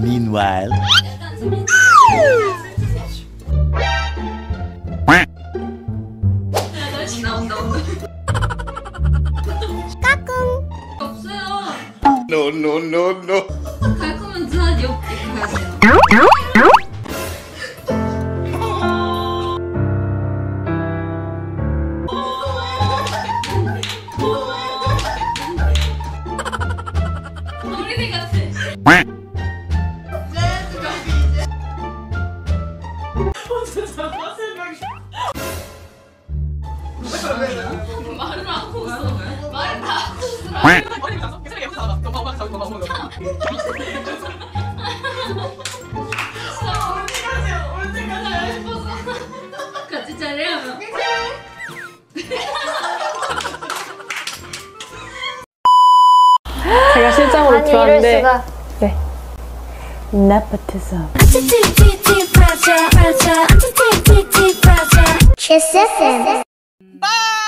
Meanwhile. 나온다 온다. 없어요. No, no, no, no. 갈 거면 드라디 옆에 가야 돼요. 어린이 같아. 제가 실장으로 아니, 이럴 들어왔는데 네. 나파트서 Bye!